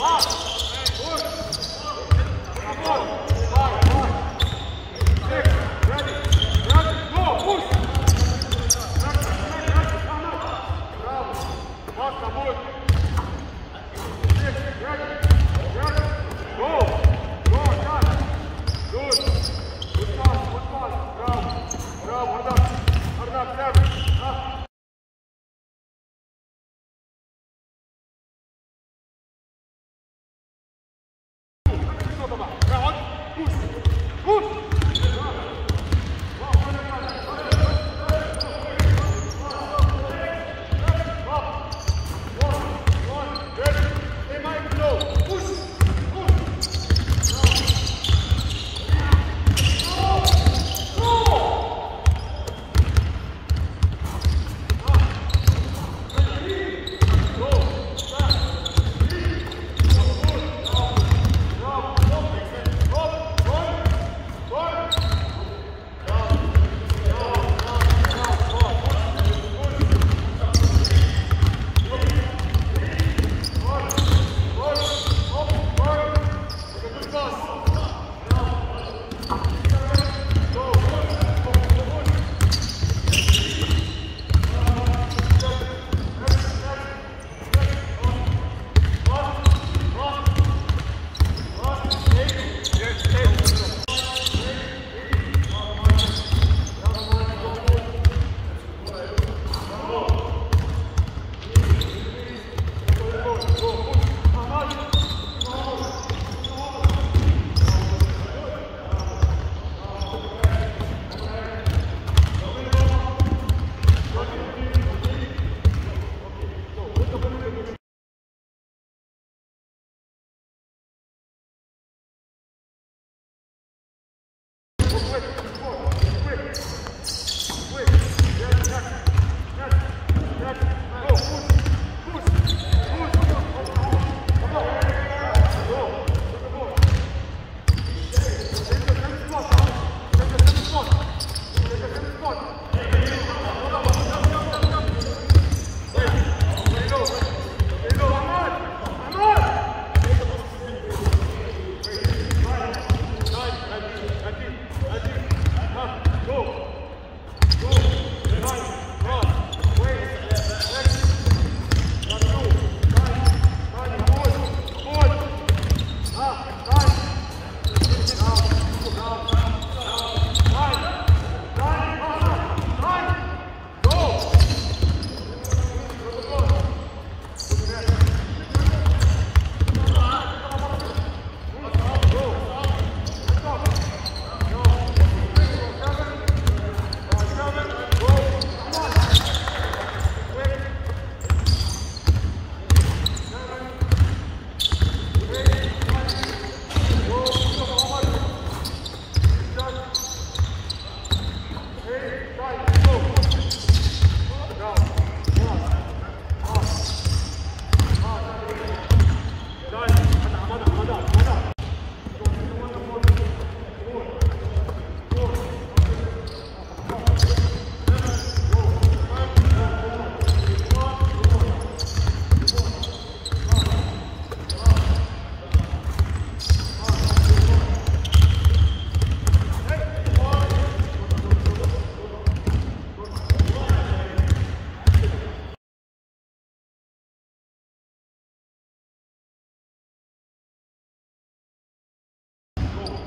Quatro, três, dois, acabou.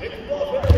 Equipou,